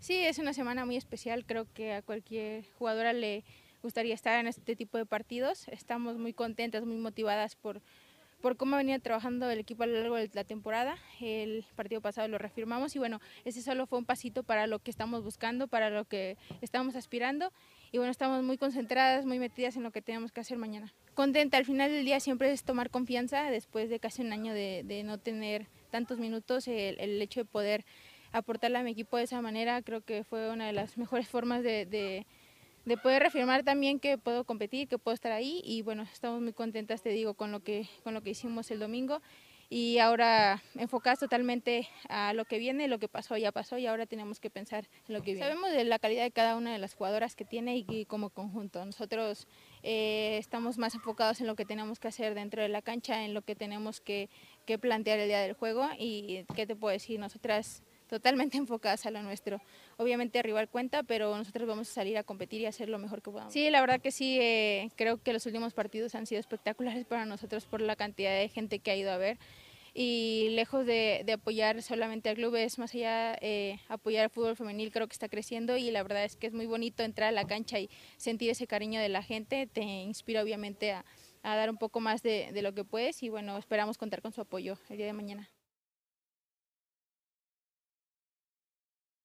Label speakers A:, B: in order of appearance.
A: Sí, es una semana muy especial, creo que a cualquier jugadora le gustaría estar en este tipo de partidos. Estamos muy contentas, muy motivadas por, por cómo venía trabajando el equipo a lo largo de la temporada. El partido pasado lo reafirmamos y bueno, ese solo fue un pasito para lo que estamos buscando, para lo que estamos aspirando y bueno, estamos muy concentradas, muy metidas en lo que tenemos que hacer mañana. Contenta, al final del día siempre es tomar confianza después de casi un año de, de no tener tantos minutos, el, el hecho de poder aportarle a mi equipo de esa manera, creo que fue una de las mejores formas de, de, de, poder reafirmar también que puedo competir, que puedo estar ahí y bueno, estamos muy contentas, te digo, con lo que, con lo que hicimos el domingo y ahora enfocadas totalmente a lo que viene, lo que pasó ya pasó y ahora tenemos que pensar en lo que viene. Sabemos de la calidad de cada una de las jugadoras que tiene y, y como conjunto. Nosotros eh, estamos más enfocados en lo que tenemos que hacer dentro de la cancha, en lo que tenemos que, que plantear el día del juego y qué te puedo decir, nosotras totalmente enfocadas a lo nuestro. Obviamente rival cuenta, pero nosotros vamos a salir a competir y hacer lo mejor que podamos. Sí, la verdad que sí, eh, creo que los últimos partidos han sido espectaculares para nosotros por la cantidad de gente que ha ido a ver y lejos de, de apoyar solamente al club es más allá eh, apoyar al fútbol femenil creo que está creciendo y la verdad es que es muy bonito entrar a la cancha y sentir ese cariño de la gente te inspira obviamente a, a dar un poco más de, de lo que puedes y bueno esperamos contar con su apoyo el día de mañana